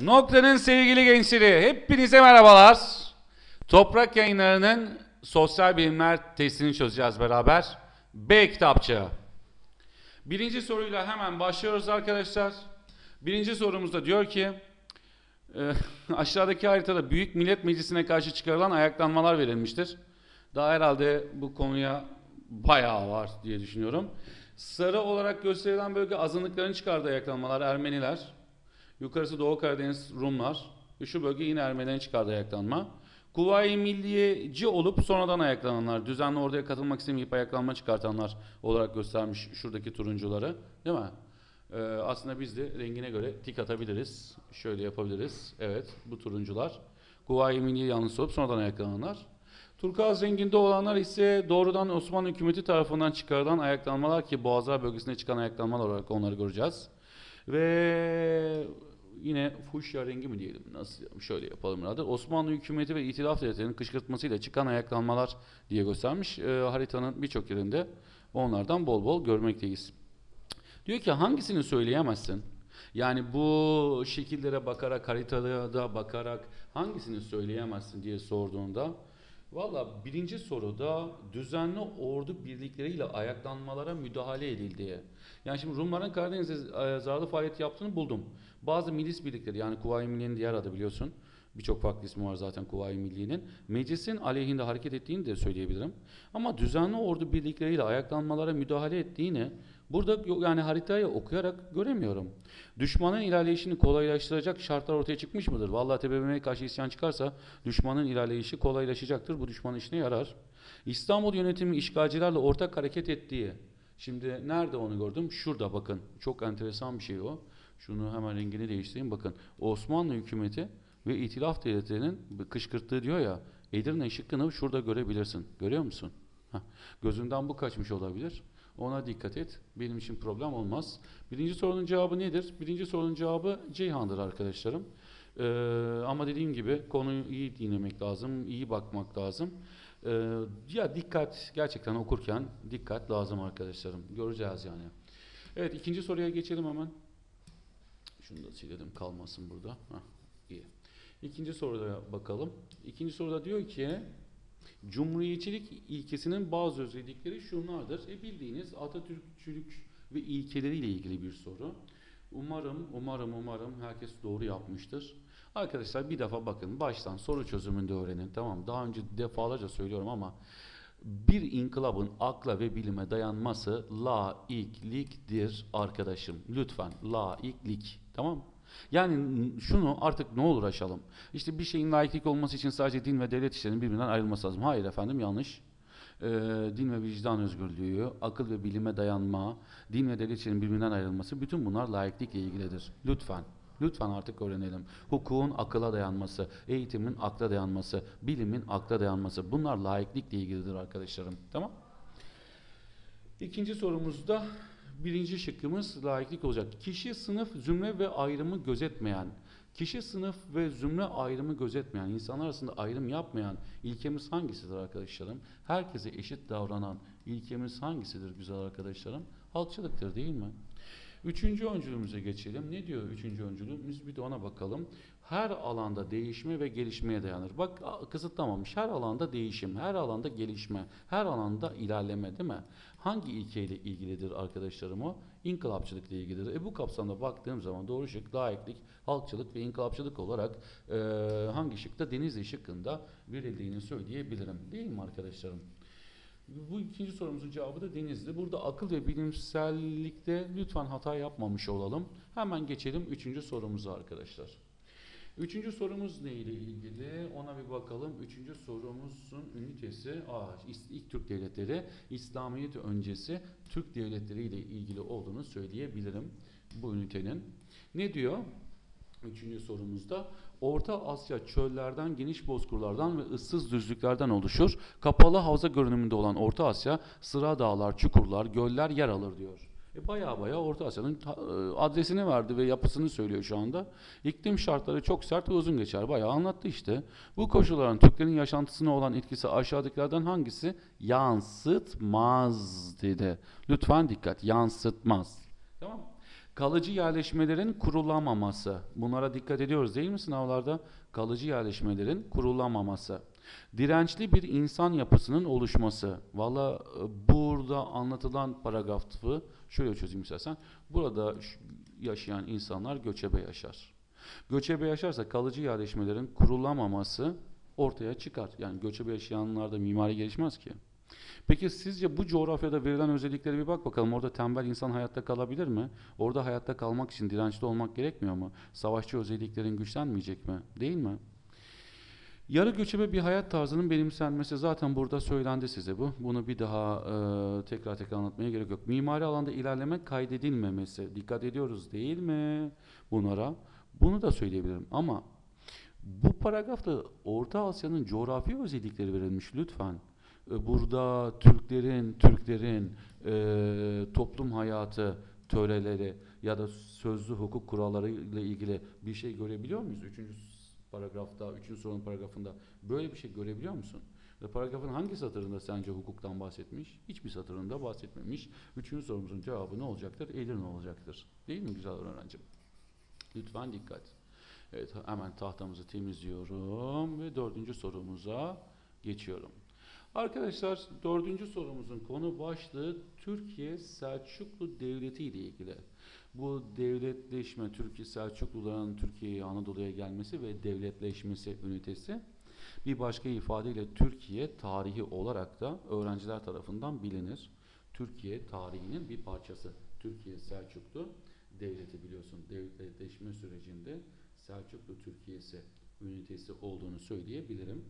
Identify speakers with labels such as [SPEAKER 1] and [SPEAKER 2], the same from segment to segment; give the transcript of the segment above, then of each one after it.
[SPEAKER 1] Noktanın sevgili gençleri, hepinize merhabalar. Toprak yayınlarının sosyal bilimler testini çözeceğiz beraber. B kitapçı. Birinci soruyla hemen başlıyoruz arkadaşlar. Birinci sorumuzda diyor ki, e, aşağıdaki haritada Büyük Millet Meclisi'ne karşı çıkarılan ayaklanmalar verilmiştir. Daha herhalde bu konuya bayağı var diye düşünüyorum. Sarı olarak gösterilen bölge azınlıkların çıkardığı ayaklanmalar Ermeniler. Yukarısı Doğu Karadeniz Rumlar. Şu bölge yine Ermenilerin çıkardığı ayaklanma. Kuvayi milliyeci olup sonradan ayaklananlar, düzenli orduya katılmak istemeyip ayaklanma çıkartanlar olarak göstermiş şuradaki turuncuları. Değil mi? Ee, aslında biz de rengine göre tik atabiliriz. Şöyle yapabiliriz. Evet bu turuncular. Kuvayi milliye yanlısı olup sonradan ayaklananlar. Turkuaz renginde olanlar ise doğrudan Osmanlı hükümeti tarafından çıkarılan ayaklanmalar ki Boğazlar bölgesine çıkan ayaklanmalar olarak onları göreceğiz. Ve yine fuşya rengi mi diyelim nasıl şöyle yapalım herhalde. Osmanlı hükümeti ve itilaf devletlerinin kışkırtmasıyla çıkan ayaklanmalar diye göstermiş. Ee, haritanın birçok yerinde onlardan bol bol görmekteyiz. Diyor ki hangisini söyleyemezsin? Yani bu şekillere bakarak, haritaya da bakarak hangisini söyleyemezsin diye sorduğunda Valla birinci soruda düzenli ordu birlikleriyle ayaklanmalara müdahale edildiği. Yani şimdi Rumların Karadeniz'de zararlı faaliyet yaptığını buldum. Bazı milis birlikleri yani Kuvayi Milliye'nin diğer adı biliyorsun. Birçok farklı ismi var zaten Kuvayi Milliye'nin. Meclisin aleyhinde hareket ettiğini de söyleyebilirim. Ama düzenli ordu birlikleriyle ayaklanmalara müdahale ettiğini burada yani haritayı okuyarak göremiyorum. Düşmanın ilerleyişini kolaylaştıracak şartlar ortaya çıkmış mıdır? Vallahi TBMM'ye karşı isyan çıkarsa düşmanın ilerleyişi kolaylaşacaktır. Bu düşmanın işine yarar. İstanbul yönetimi işgalcilerle ortak hareket ettiği. Şimdi nerede onu gördüm? Şurada bakın. Çok enteresan bir şey o. Şunu hemen rengini değiştireyim. Bakın Osmanlı hükümeti ve itilaf devletlerinin kışkırttığı diyor ya Edirne şıkkını şurada görebilirsin. Görüyor musun? Heh. Gözünden bu kaçmış olabilir. Ona dikkat et. Benim için problem olmaz. Birinci sorunun cevabı nedir? Birinci sorunun cevabı Ceyhan'dır arkadaşlarım. Ee, ama dediğim gibi konuyu iyi dinlemek lazım, iyi bakmak lazım. Ee, ya dikkat gerçekten okurken dikkat lazım arkadaşlarım. Göreceğiz yani. Evet ikinci soruya geçelim hemen. Şunu da silelim kalmasın burada. Heh, iyi. İkinci soruya bakalım. İkinci soruda diyor ki Cumhuriyetçilik ilkesinin bazı özellikleri şunlardır. E bildiğiniz Atatürkçülük ve ilkeleriyle ilgili bir soru. Umarım, umarım, umarım herkes doğru yapmıştır. Arkadaşlar bir defa bakın baştan soru çözümünde öğrenin. Tamam daha önce defalarca söylüyorum ama bir inkılabın akla ve bilime dayanması laikliktir arkadaşım. Lütfen laiklik. Tamam Yani şunu artık ne olur aşalım. İşte bir şeyin laiklik olması için sadece din ve devlet işlerinin birbirinden ayrılması lazım. Hayır efendim yanlış. Ee, din ve vicdan özgürlüğü, akıl ve bilime dayanma, din ve devlet işlerinin birbirinden ayrılması bütün bunlar laiklikle ilgilidir. Lütfen. Lütfen artık öğrenelim. Hukukun akıla dayanması, eğitimin akla dayanması, bilimin akla dayanması bunlar laiklikle ilgilidir arkadaşlarım. Tamam? İkinci sorumuzda birinci şıkkımız laiklik olacak. Kişi, sınıf, zümre ve ayrımı gözetmeyen, kişi, sınıf ve zümre ayrımı gözetmeyen, insanlar arasında ayrım yapmayan ilkemiz hangisidir arkadaşlarım? Herkese eşit davranan ilkemiz hangisidir güzel arkadaşlarım? Halkçılıktır değil mi? Üçüncü öncülümüze geçelim. Ne diyor üçüncü öncülümüz? Bir de ona bakalım. Her alanda değişme ve gelişmeye dayanır. Bak kısıtlamamış. Her alanda değişim, her alanda gelişme, her alanda ilerleme değil mi? Hangi ilkeyle ilgilidir arkadaşlarım o? İnkılapçılıkla ilgilidir. E bu kapsamda baktığım zaman doğru şık, laiklik, halkçılık ve inkılapçılık olarak e, hangi şıkta? Denizli şıkkında verildiğini söyleyebilirim. Değil mi arkadaşlarım? Bu ikinci sorumuzun cevabı da Denizli. Burada akıl ve bilimsellikte lütfen hata yapmamış olalım. Hemen geçelim üçüncü sorumuza arkadaşlar. Üçüncü sorumuz ne ile ilgili? Ona bir bakalım. Üçüncü sorumuzun ünitesi, aa, ilk Türk devletleri, İslamiyet öncesi Türk devletleri ile ilgili olduğunu söyleyebilirim bu ünitenin. Ne diyor? Üçüncü sorumuzda Orta Asya çöllerden, geniş bozkırlardan ve ıssız düzlüklerden oluşur. Kapalı havza görünümünde olan Orta Asya sıra dağlar, çukurlar, göller yer alır diyor. E baya baya Orta Asya'nın adresini verdi ve yapısını söylüyor şu anda. İklim şartları çok sert ve uzun geçer. Bayağı anlattı işte. Bu koşulların Türklerin yaşantısına olan etkisi aşağıdakilerden hangisi yansıtmaz dedi. Lütfen dikkat. Yansıtmaz. Tamam Kalıcı yerleşmelerin kurulamaması. Bunlara dikkat ediyoruz değil mi sınavlarda? Kalıcı yerleşmelerin kurulamaması. Dirençli bir insan yapısının oluşması. Valla e, burada anlatılan paragrafı şöyle çözeyim istersen. Burada yaşayan insanlar göçebe yaşar. Göçebe yaşarsa kalıcı yerleşmelerin kurulamaması ortaya çıkar. Yani göçebe yaşayanlarda mimari gelişmez ki. Peki sizce bu coğrafyada verilen özelliklere bir bak bakalım. Orada tembel insan hayatta kalabilir mi? Orada hayatta kalmak için dirençli olmak gerekmiyor mu? Savaşçı özelliklerin güçlenmeyecek mi? Değil mi? Yarı göçebe bir hayat tarzının benimsenmesi zaten burada söylendi size bu. Bunu bir daha e, tekrar tekrar anlatmaya gerek yok. Mimari alanda ilerleme kaydedilmemesi. Dikkat ediyoruz değil mi bunlara? Bunu da söyleyebilirim ama bu paragrafta Orta Asya'nın coğrafi özellikleri verilmiş lütfen. E, Burada Türklerin, Türklerin e, toplum hayatı, töreleri ya da sözlü hukuk kuralları ile ilgili bir şey görebiliyor muyuz? Üçüncü paragrafta, üçüncü sorunun paragrafında böyle bir şey görebiliyor musun? Ve paragrafın hangi satırında sence hukuktan bahsetmiş? Hiçbir satırında bahsetmemiş. Üçüncü sorumuzun cevabı ne olacaktır? Edirne olacaktır. Değil mi güzel öğrencim? Lütfen dikkat. Evet hemen tahtamızı temizliyorum ve dördüncü sorumuza geçiyorum. Arkadaşlar dördüncü sorumuzun konu başlığı Türkiye Selçuklu Devleti ile ilgili. Bu devletleşme, Türkiye Selçukluların Türkiye'ye Anadolu'ya gelmesi ve devletleşmesi ünitesi bir başka ifadeyle Türkiye tarihi olarak da öğrenciler tarafından bilinir. Türkiye tarihinin bir parçası. Türkiye Selçuklu Devleti biliyorsun devletleşme sürecinde Selçuklu Türkiye'si ünitesi olduğunu söyleyebilirim.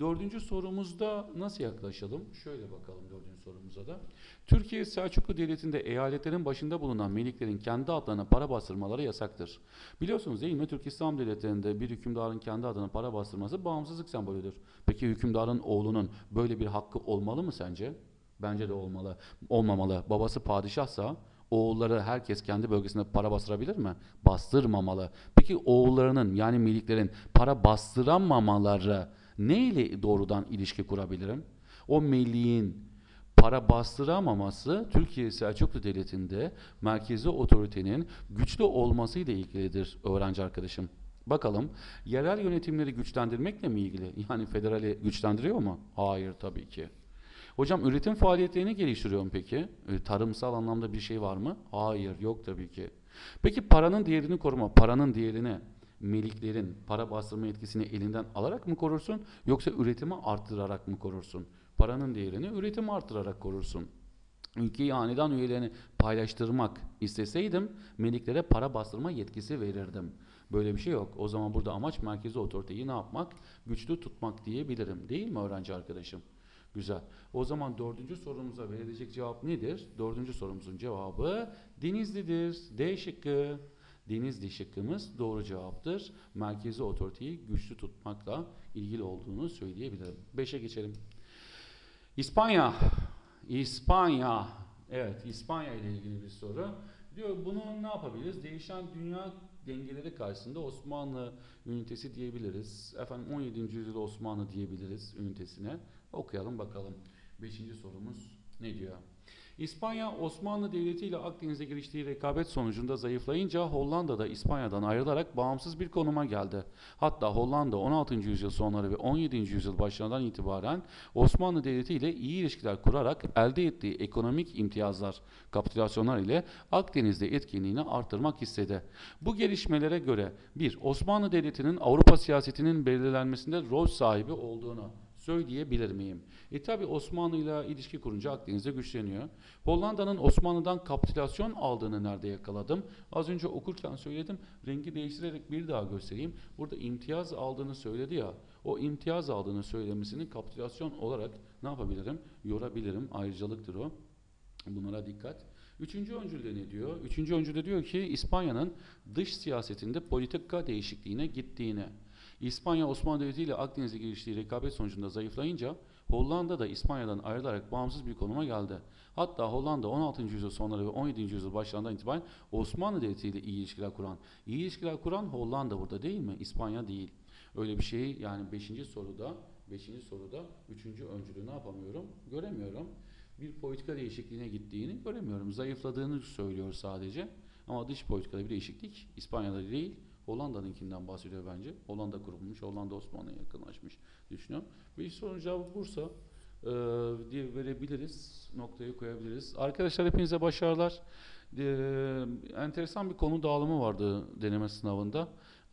[SPEAKER 1] Dördüncü sorumuzda nasıl yaklaşalım? Şöyle bakalım dördüncü sorumuza da. Türkiye Selçuklu Devleti'nde eyaletlerin başında bulunan meliklerin kendi adlarına para bastırmaları yasaktır. Biliyorsunuz değil mi? Türk İslam Devletleri'nde bir hükümdarın kendi adına para bastırması bağımsızlık sembolüdür. Peki hükümdarın oğlunun böyle bir hakkı olmalı mı sence? Bence de olmalı. Olmamalı. Babası padişahsa oğulları herkes kendi bölgesinde para bastırabilir mi? Bastırmamalı. Peki oğullarının yani miliklerin para bastıramamaları neyle doğrudan ilişki kurabilirim? O meliğin para bastıramaması Türkiye Selçuklu Devleti'nde merkezi otoritenin güçlü olmasıyla ilgilidir öğrenci arkadaşım. Bakalım yerel yönetimleri güçlendirmekle mi ilgili? Yani federali güçlendiriyor mu? Hayır tabii ki. Hocam üretim faaliyetlerini geliştiriyor mu peki? E, Tarımsal anlamda bir şey var mı? Hayır, yok tabii ki. Peki paranın değerini koruma, paranın değerini meliklerin para bastırma etkisini elinden alarak mı korursun yoksa üretimi arttırarak mı korursun? Paranın değerini üretimi arttırarak korursun. Ülkeyi hanedan üyelerini paylaştırmak isteseydim meliklere para bastırma yetkisi verirdim. Böyle bir şey yok. O zaman burada amaç merkezi otoriteyi ne yapmak? Güçlü tutmak diyebilirim. Değil mi öğrenci arkadaşım? Güzel. O zaman dördüncü sorumuza verilecek cevap nedir? Dördüncü sorumuzun cevabı Denizli'dir. D şıkkı. Denizli şıkkımız doğru cevaptır. Merkezi otoriteyi güçlü tutmakla ilgili olduğunu söyleyebilirim. Beşe geçelim. İspanya. İspanya. Evet, İspanya ile ilgili bir soru. Diyor bunu ne yapabiliriz? Değişen dünya dengeleri karşısında Osmanlı ünitesi diyebiliriz. Efendim 17. yüzyıl Osmanlı diyebiliriz ünitesine. Okuyalım bakalım. Beşinci sorumuz ne diyor? İspanya Osmanlı Devleti ile Akdeniz'e giriştiği rekabet sonucunda zayıflayınca Hollanda da İspanya'dan ayrılarak bağımsız bir konuma geldi. Hatta Hollanda 16. yüzyıl sonları ve 17. yüzyıl başlarından itibaren Osmanlı Devleti ile iyi ilişkiler kurarak elde ettiği ekonomik imtiyazlar, kapitülasyonlar ile Akdeniz'de etkinliğini artırmak istedi. Bu gelişmelere göre bir Osmanlı Devleti'nin Avrupa siyasetinin belirlenmesinde rol sahibi olduğunu söyleyebilir miyim? E tabi Osmanlı ile ilişki kurunca Akdeniz'de güçleniyor. Hollanda'nın Osmanlı'dan kapitülasyon aldığını nerede yakaladım? Az önce okurken söyledim. Rengi değiştirerek bir daha göstereyim. Burada imtiyaz aldığını söyledi ya. O imtiyaz aldığını söylemesini kapitülasyon olarak ne yapabilirim? Yorabilirim. Ayrıcalıktır o. Bunlara dikkat. Üçüncü öncülde ne diyor? Üçüncü öncülde diyor ki İspanya'nın dış siyasetinde politika değişikliğine gittiğini. İspanya Osmanlı Devleti ile Akdeniz'e giriştiği rekabet sonucunda zayıflayınca Hollanda da İspanya'dan ayrılarak bağımsız bir konuma geldi. Hatta Hollanda 16. yüzyıl sonları ve 17. yüzyıl başlarından itibaren Osmanlı Devleti ile iyi ilişkiler kuran. İyi ilişkiler kuran Hollanda burada değil mi? İspanya değil. Öyle bir şey yani 5. soruda 5. soruda 3. öncülü ne yapamıyorum? Göremiyorum. Bir politika değişikliğine gittiğini göremiyorum. Zayıfladığını söylüyor sadece. Ama dış politikada bir değişiklik İspanya'da değil Hollanda'nınkinden bahsediyor bence. Hollanda kurulmuş, Hollanda Osmanlı'ya yakınlaşmış düşünüyorum. Bir sorunun cevabı Bursa e, diye verebiliriz, noktayı koyabiliriz. Arkadaşlar hepinize başarılar. E, enteresan bir konu dağılımı vardı deneme sınavında.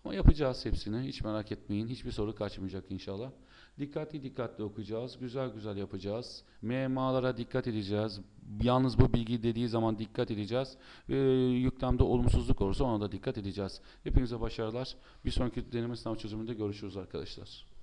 [SPEAKER 1] Ama yapacağız hepsini. Hiç merak etmeyin. Hiçbir soru kaçmayacak inşallah. Dikkatli dikkatli okuyacağız. Güzel güzel yapacağız. MMA'lara dikkat edeceğiz. Yalnız bu bilgi dediği zaman dikkat edeceğiz. Ee, yüklemde olumsuzluk olursa ona da dikkat edeceğiz. Hepinize başarılar. Bir sonraki deneme sınav çözümünde görüşürüz arkadaşlar.